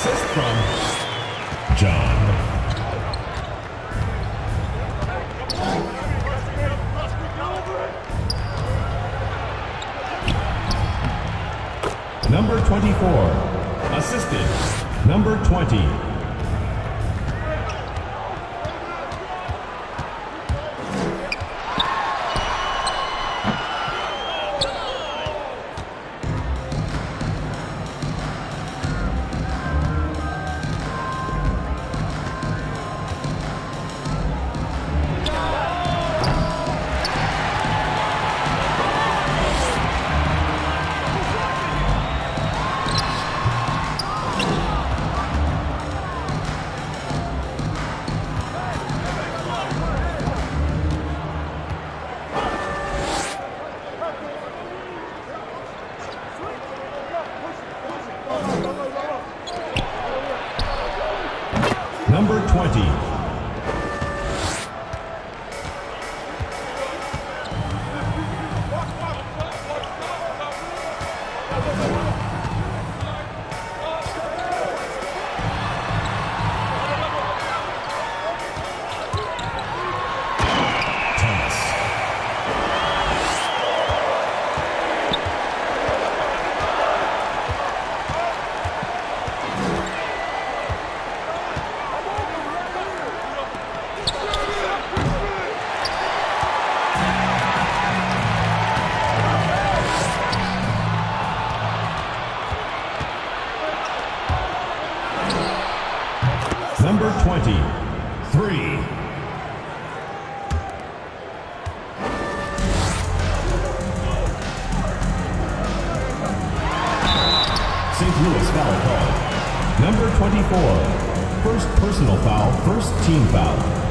assist from John. Number 24, assisted. Number 20, Number 20. Three. St. Louis foul call. Number 24. First personal foul, first team foul.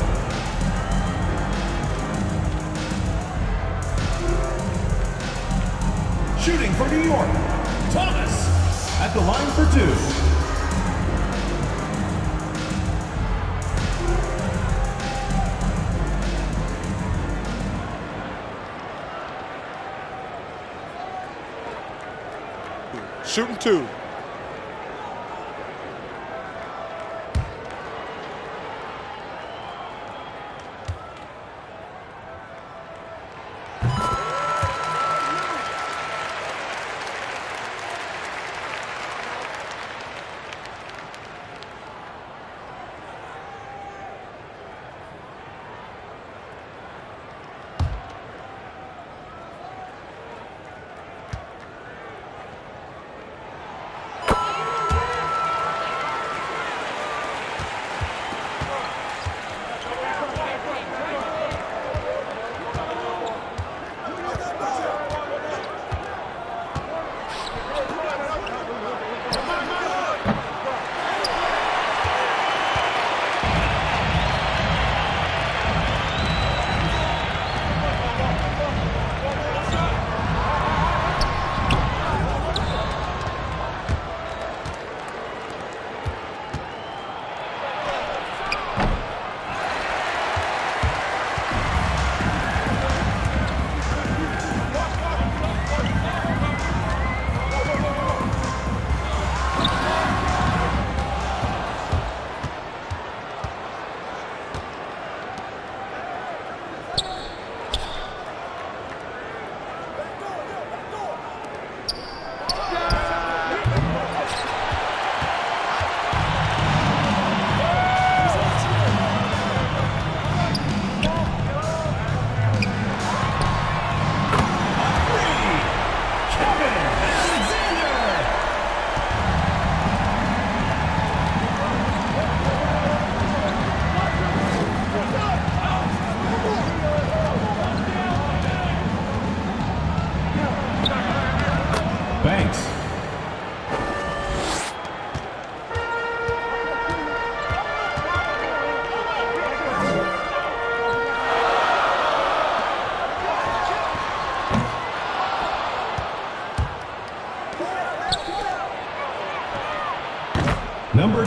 Two.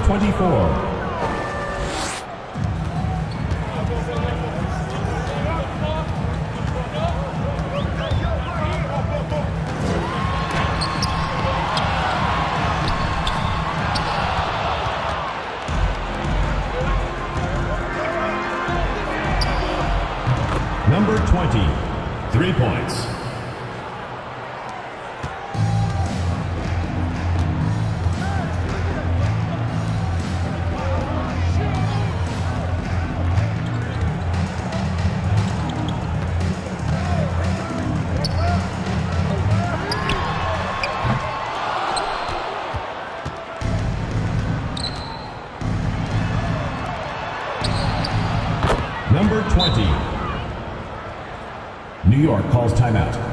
24. York calls timeout.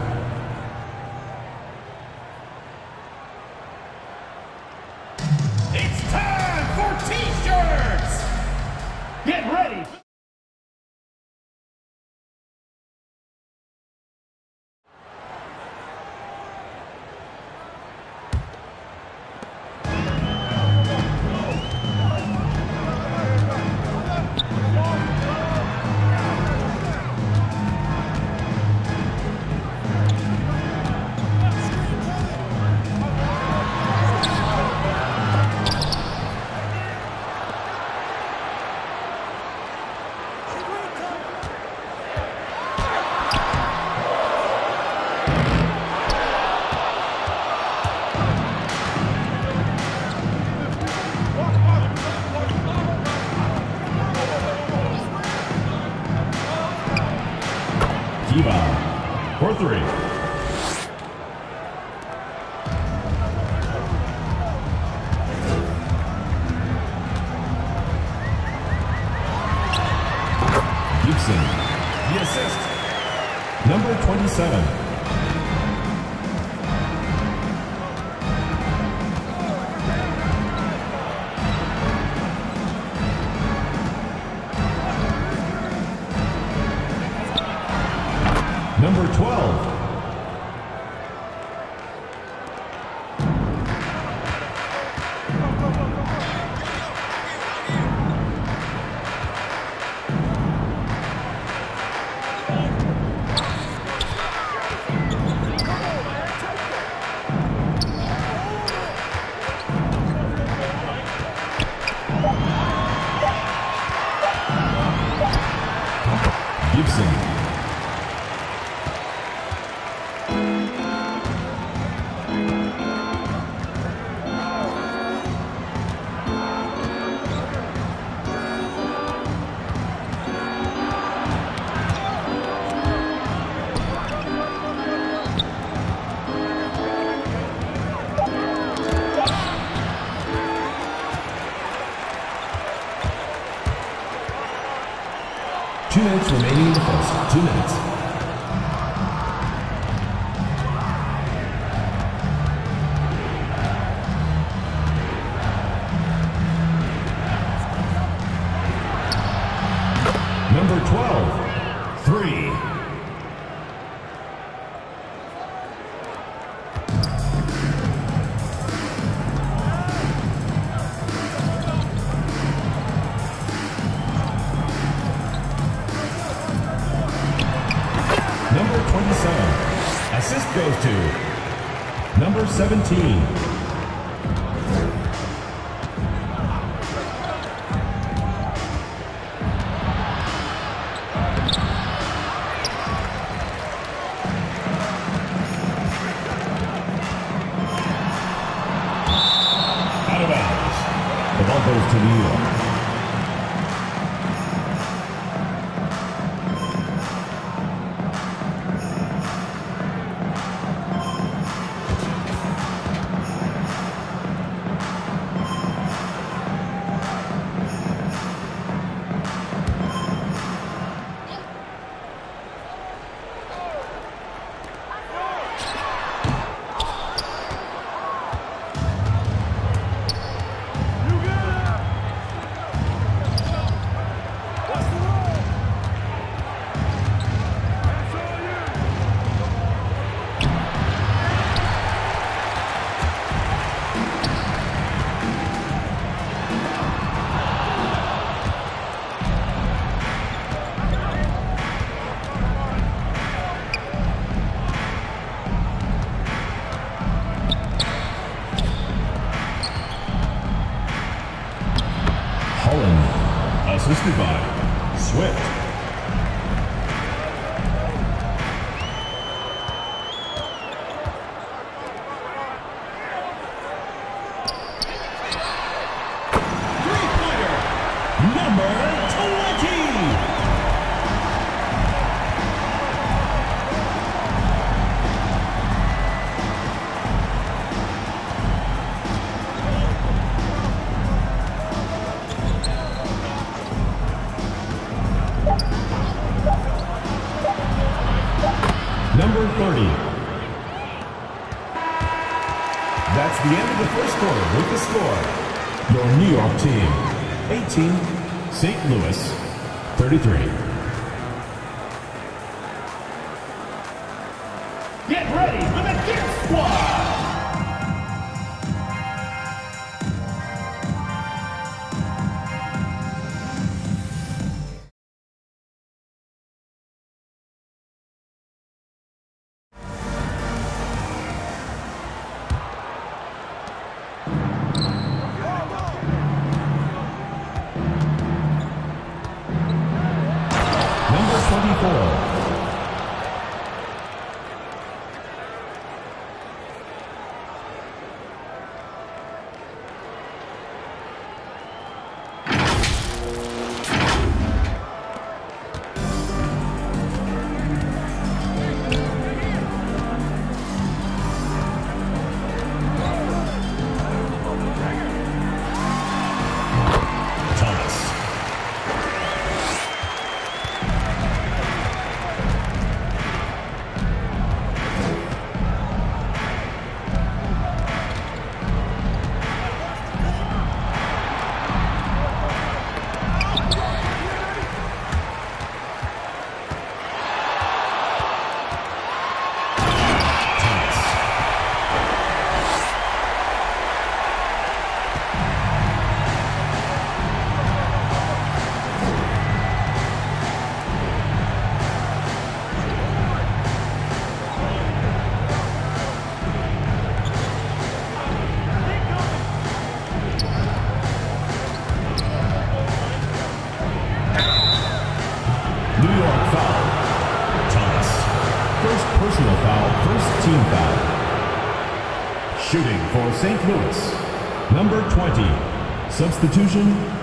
Number 12. 17. That's the end of the first quarter with the score. Your New York team, 18, St. Louis, 33. St. Louis. Number 20, substitution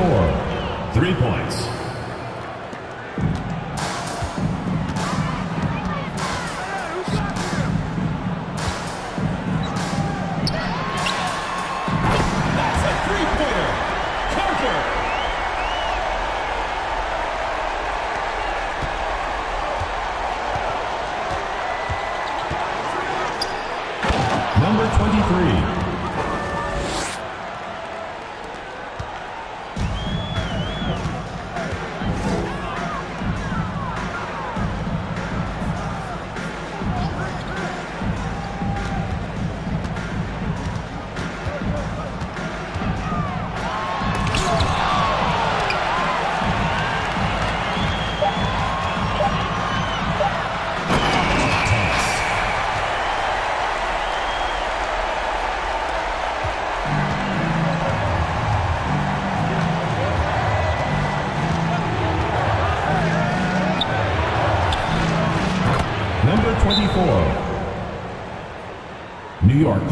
24, three points. Number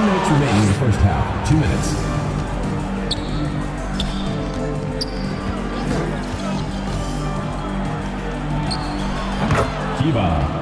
Two minutes remaining in the first half. Two minutes. Kiba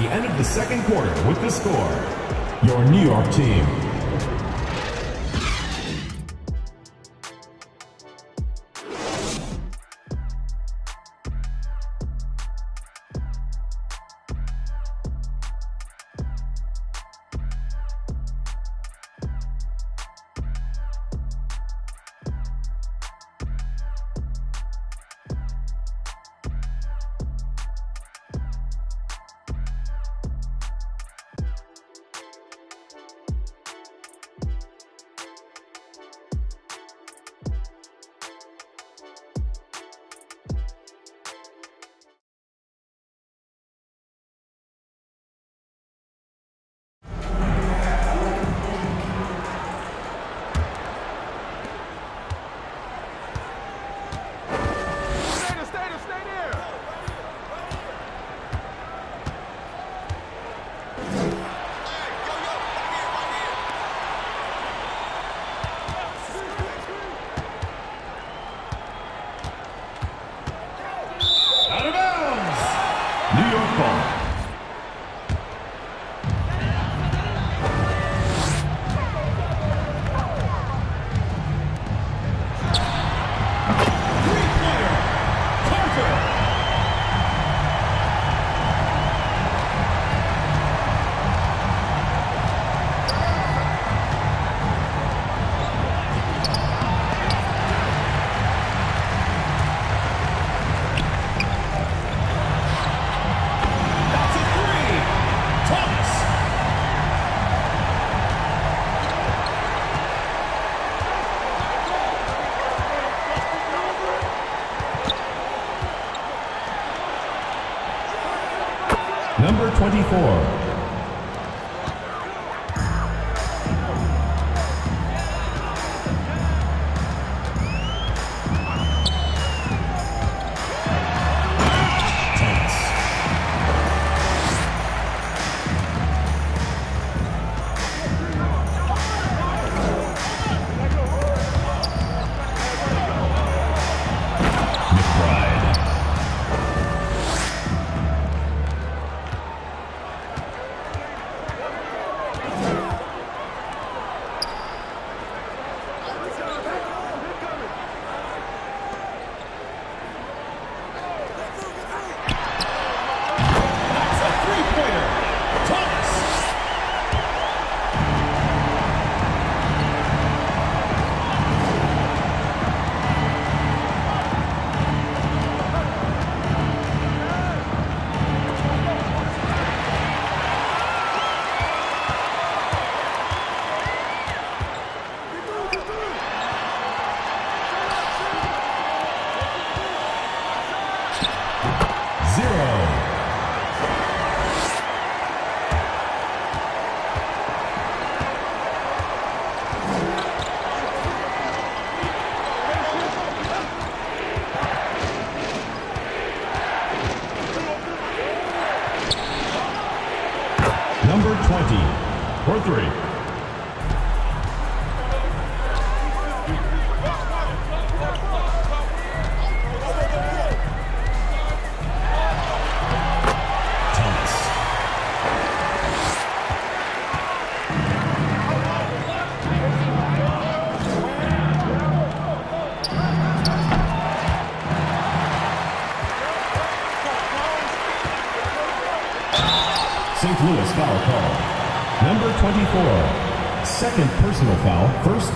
the end of the second quarter with the score. Your New York team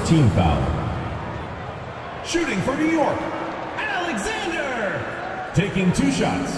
team foul. Shooting for New York, Alexander! Taking two shots.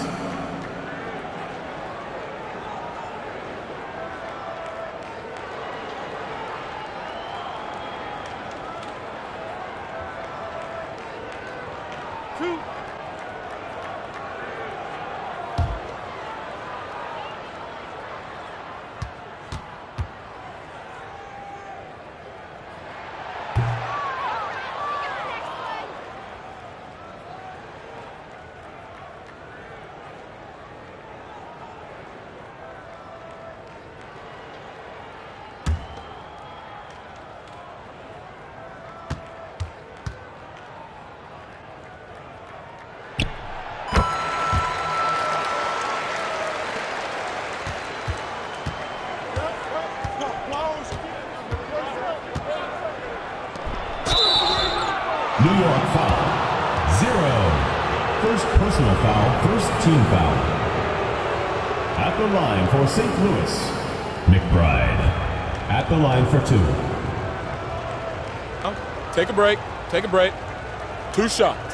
New York foul. Zero. First personal foul, first team foul. At the line for St. Louis, McBride. At the line for two. Take a break. Take a break. Two shots.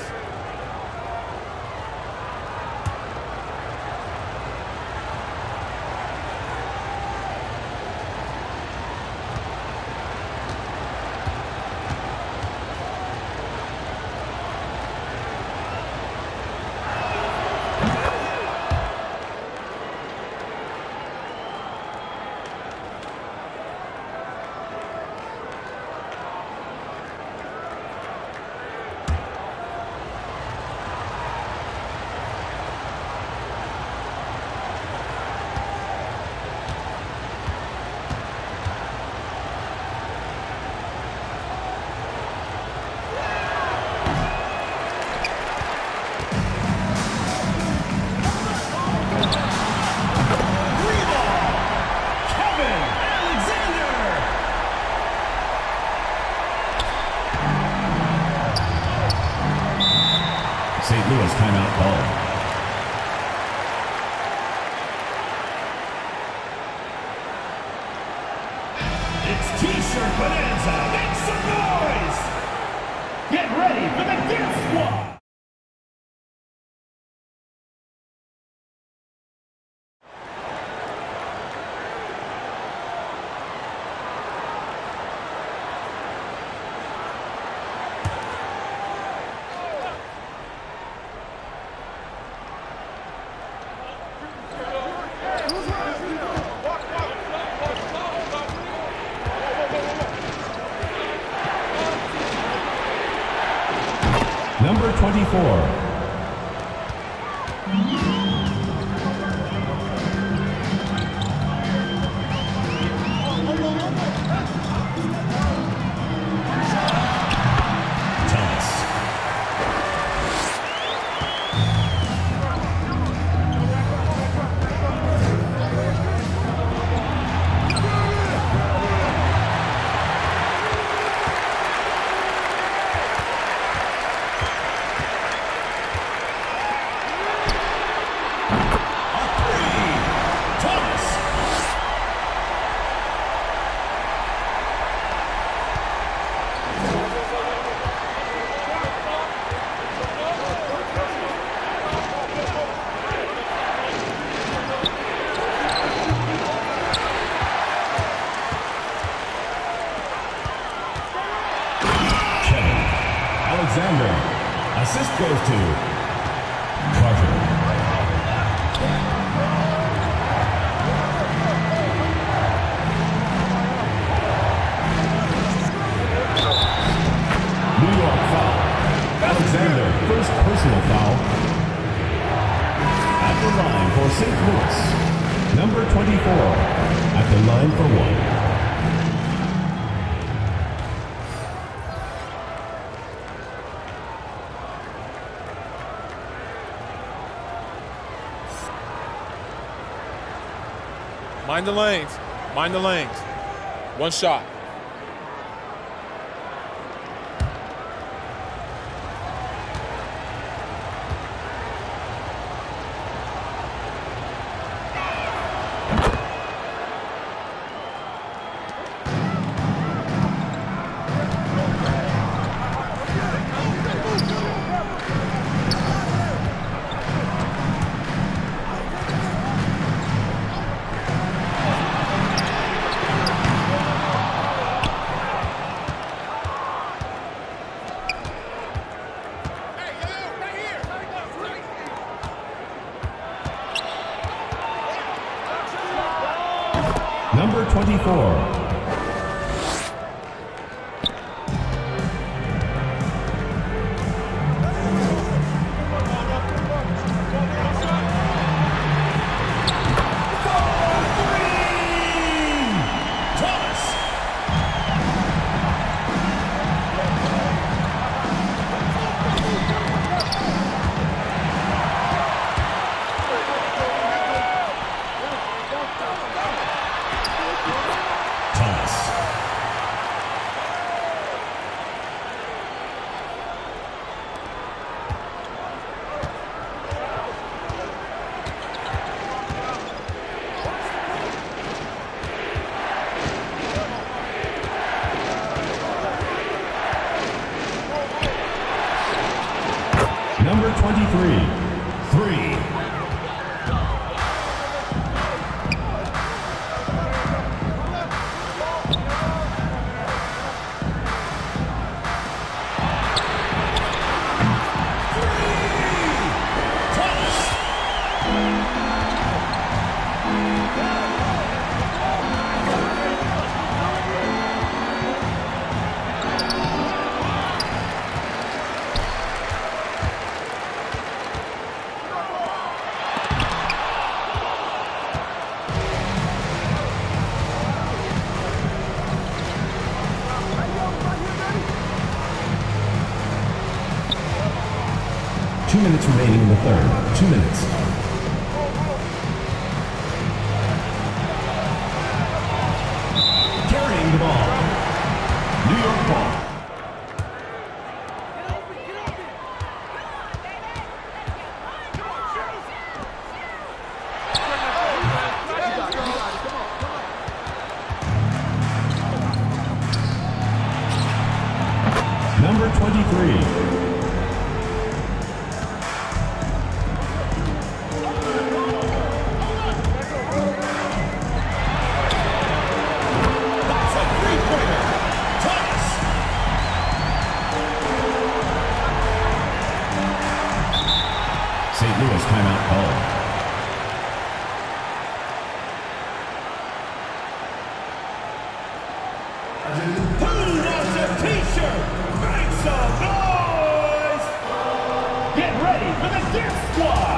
Number Mind the lanes. Mind the lanes. One shot. Number 23, three. fly.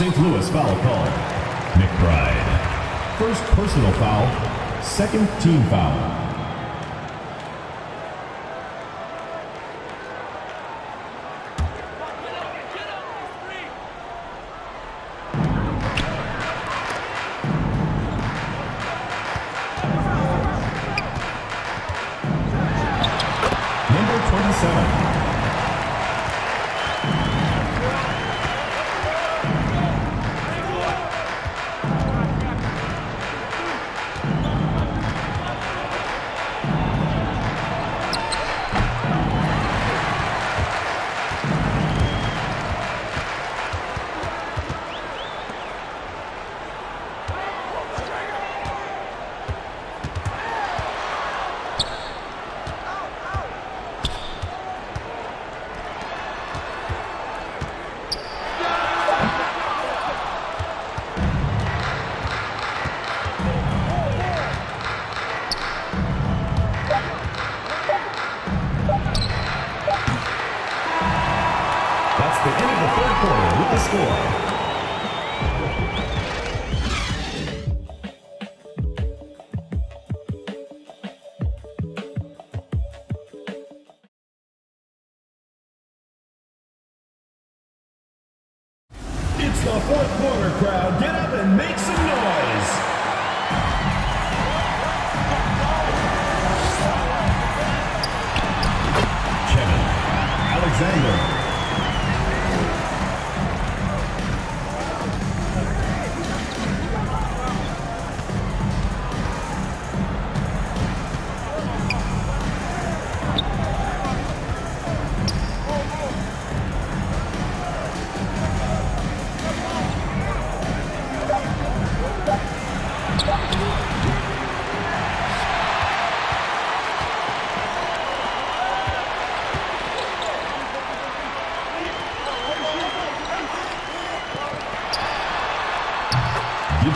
St. Louis foul call. McBride. First personal foul, second team foul.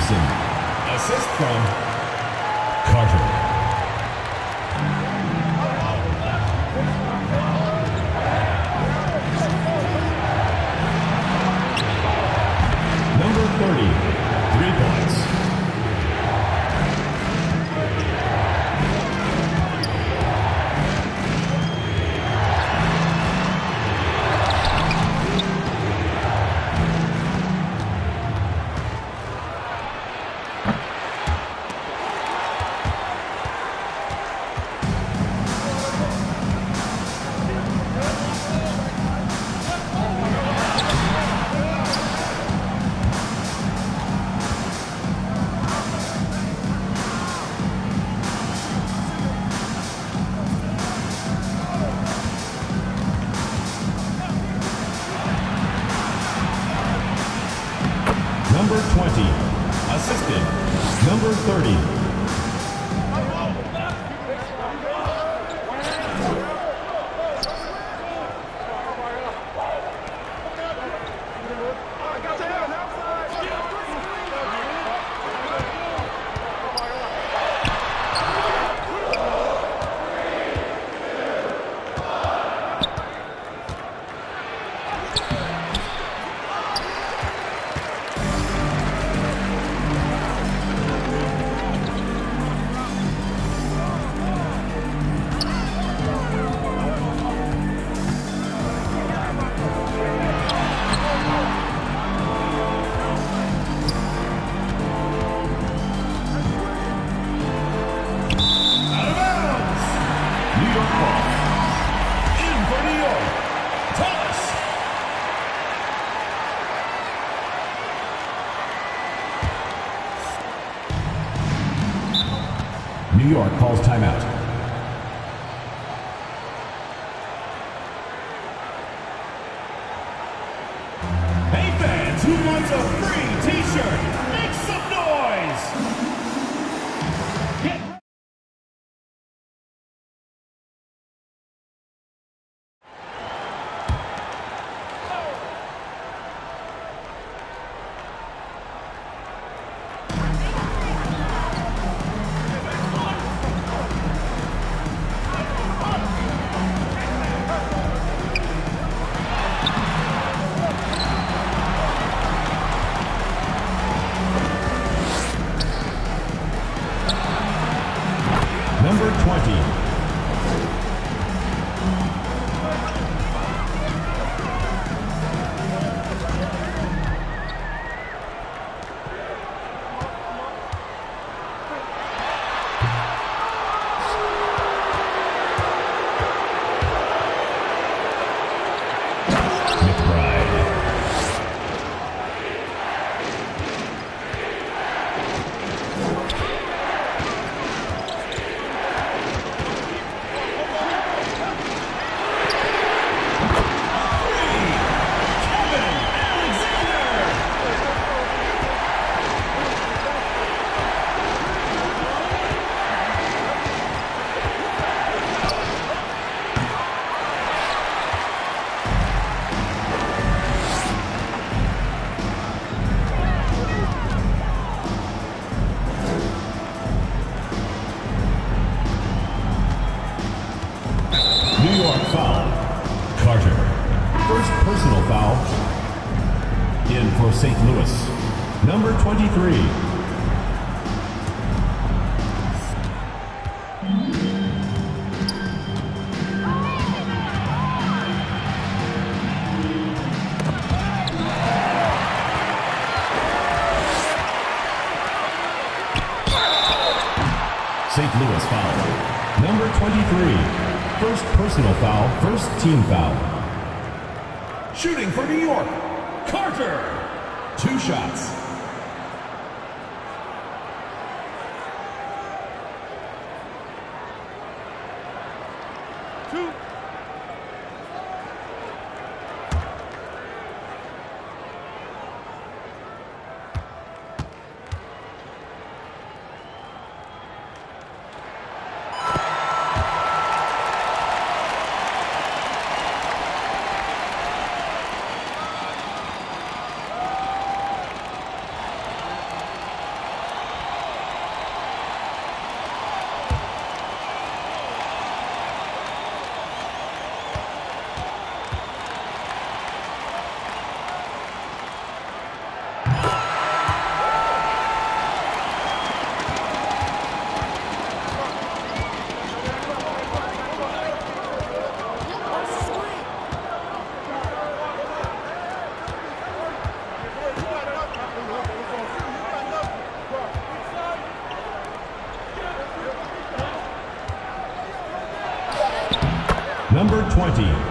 Thompson. Assist from Carter. team foul. Shooting for New York, Carter. Two shots. 20.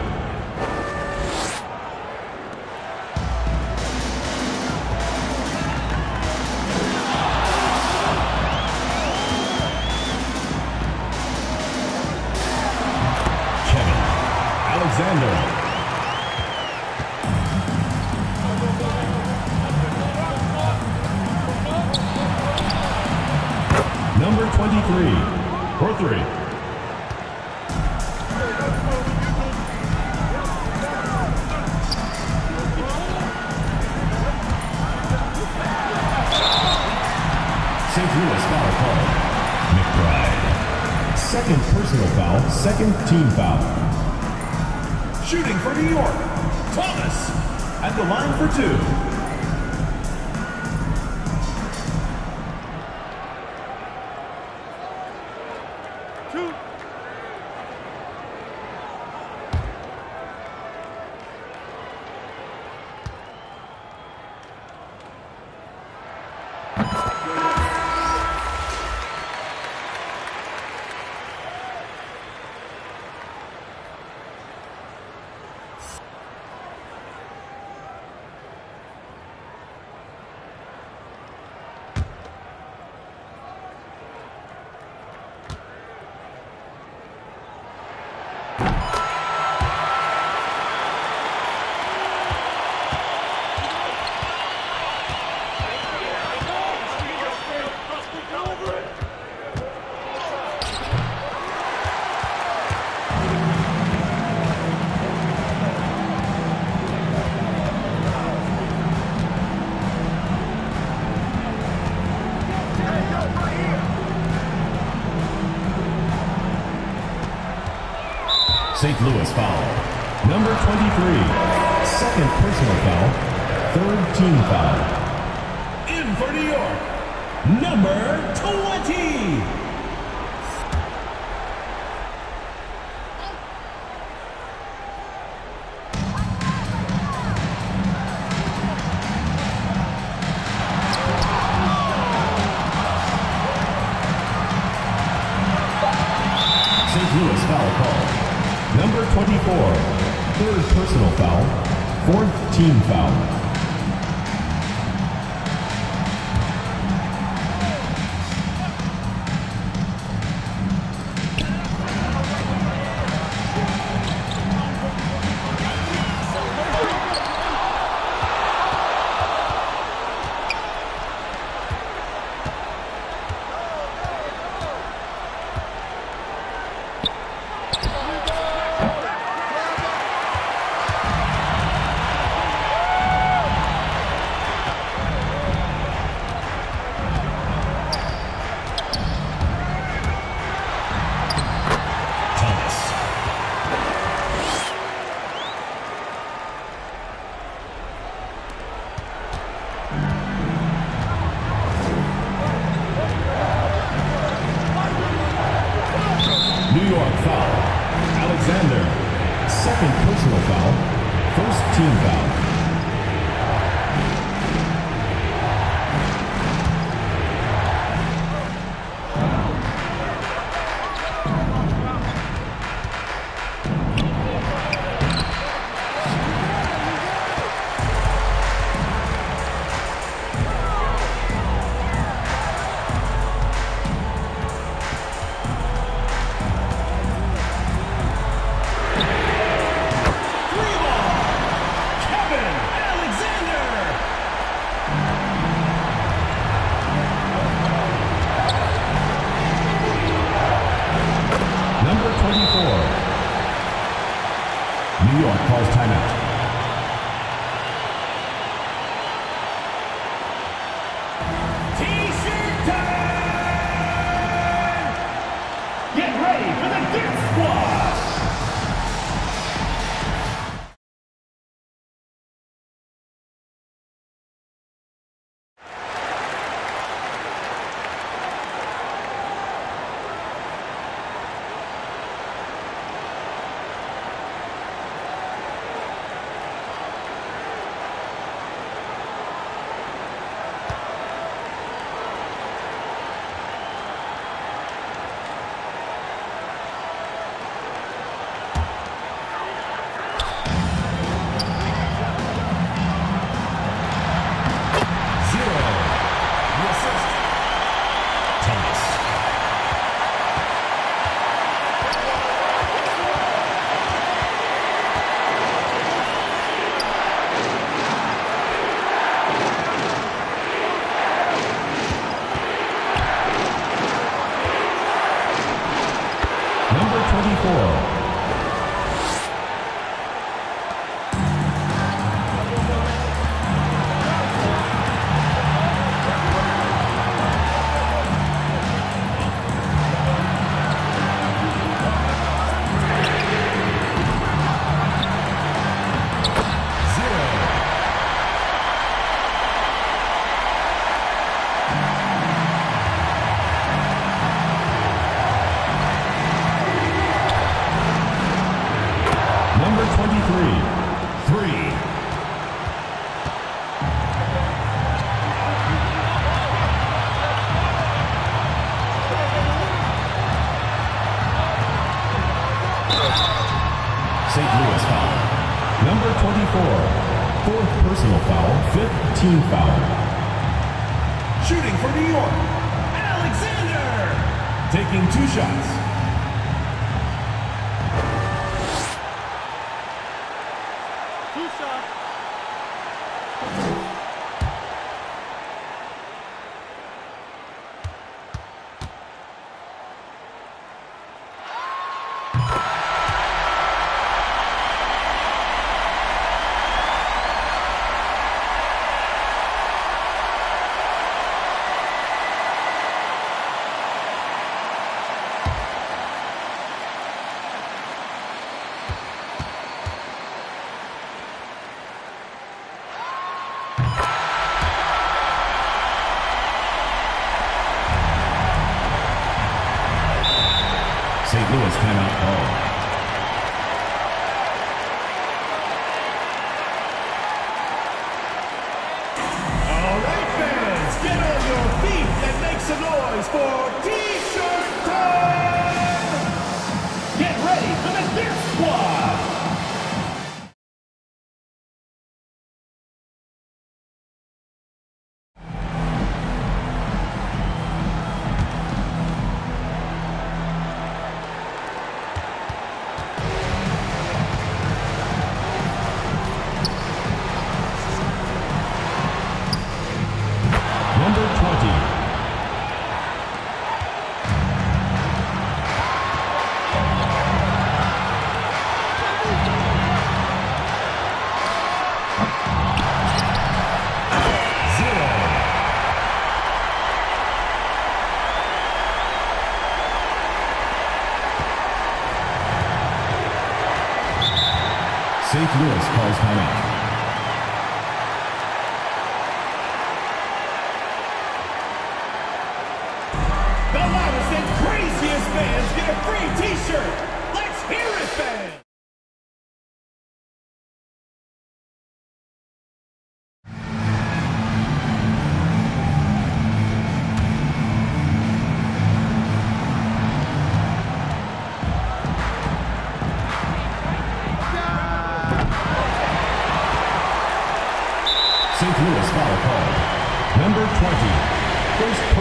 Lewis foul. Number 23, second personal foul. Third team foul. In for New York, number 20.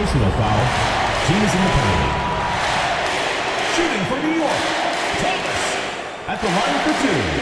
personal foul. G's in the penalty. Shooting for New York. Thomas at the line for two.